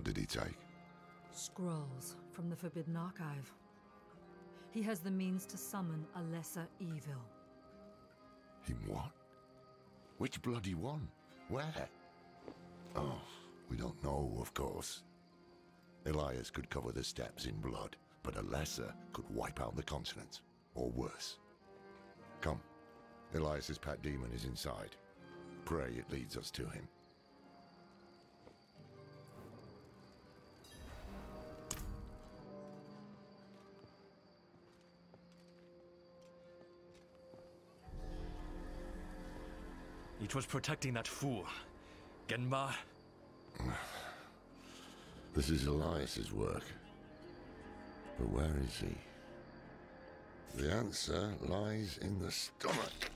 What did he take? Scrolls from the Forbidden Archive. He has the means to summon a lesser evil. Him what? Which bloody one? Where? Oh, we don't know, of course. Elias could cover the steps in blood, but a lesser could wipe out the continent, or worse. Come. Elias's pet demon is inside. Pray it leads us to him. It was protecting that fool. Genma. This is Elias's work. But where is he? The answer lies in the stomach.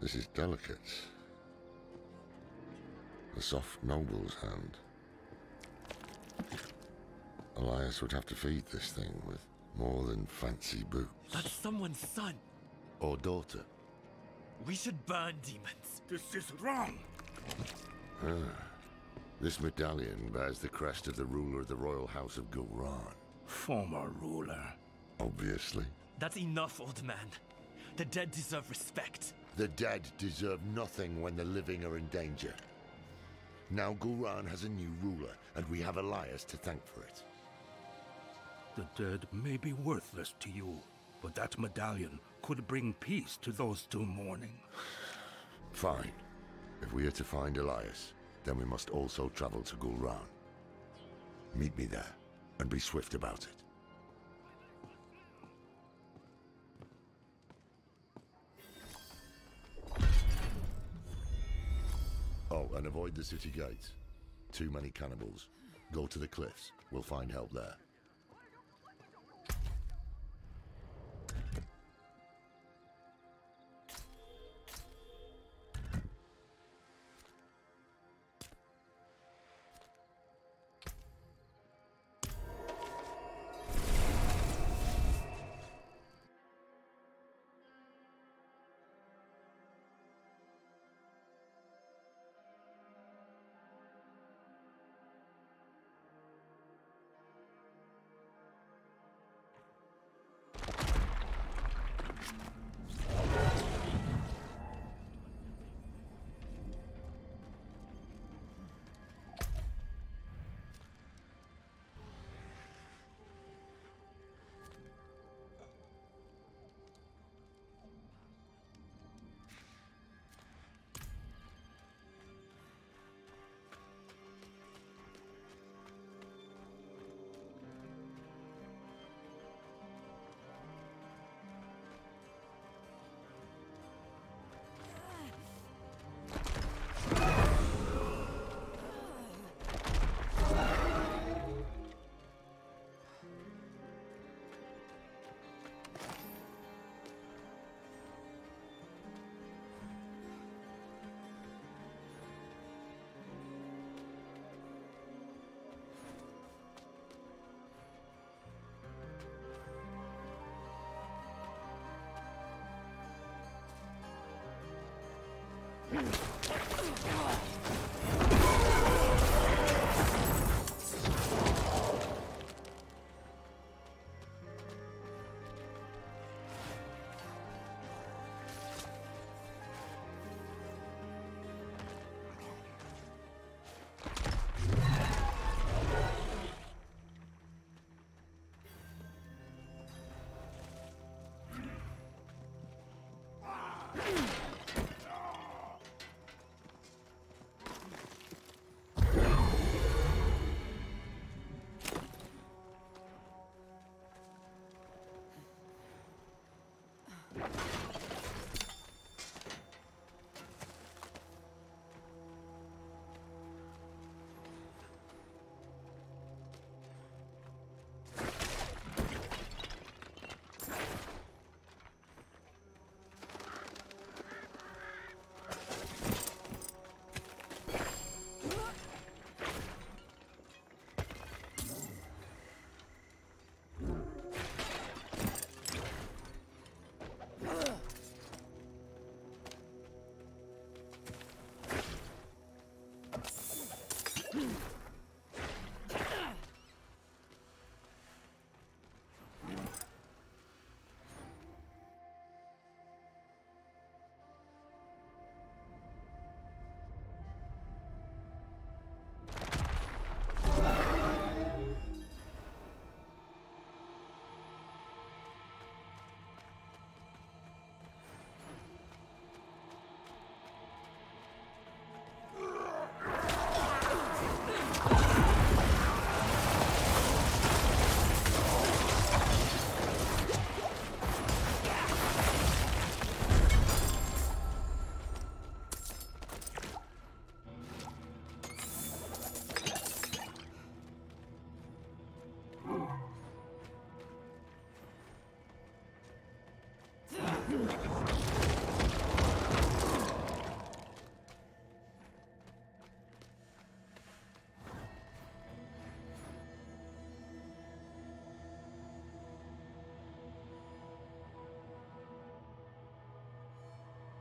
This is delicate. A soft noble's hand. Elias would have to feed this thing with more than fancy boots. That's someone's son. Or daughter. We should burn demons. This is wrong. Ah. This medallion bears the crest of the ruler of the royal house of Gulran. Former ruler. Obviously. That's enough, old man. The dead deserve respect. The dead deserve nothing when the living are in danger. Now Gulran has a new ruler, and we have Elias to thank for it. The dead may be worthless to you, but that medallion could bring peace to those still mourning. Fine. If we are to find Elias, then we must also travel to Gulran. Meet me there, and be swift about it. Oh, and avoid the city gates. Too many cannibals. Go to the cliffs. We'll find help there. Come on.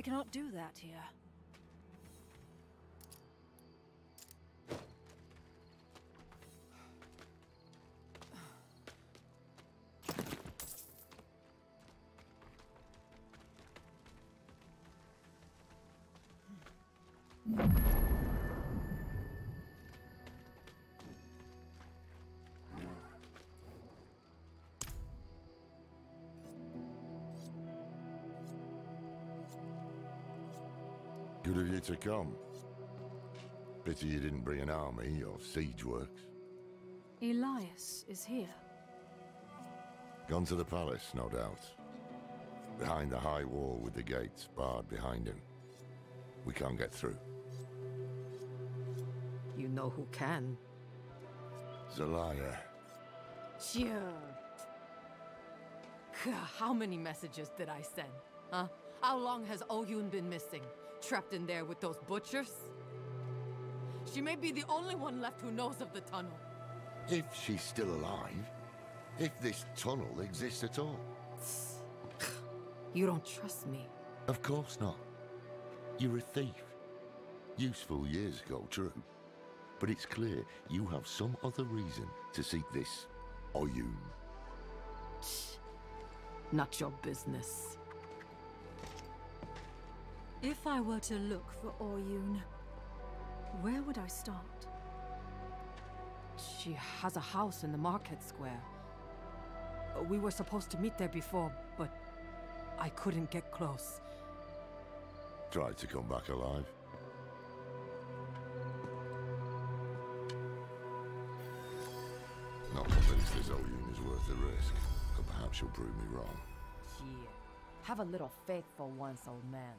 I cannot do that here. Good of you to come. Pity you didn't bring an army or siege works. Elias is here. Gone to the palace, no doubt. Behind the high wall with the gates barred behind him. We can't get through. You know who can. Zelaya. Sure. How many messages did I send? Huh? How long has Oyun been missing? Trapped in there with those butchers? She may be the only one left who knows of the tunnel. If she's still alive. If this tunnel exists at all. You don't trust me. Of course not. You're a thief. Useful years ago, true. But it's clear you have some other reason to seek this Oyun. Not your business. If I were to look for Oyun, where would I start? She has a house in the market square. We were supposed to meet there before, but I couldn't get close. Tried to come back alive. Not convinced this Oyun is worth the risk, but perhaps you'll prove me wrong. Yeah. Have a little faith for once, old man.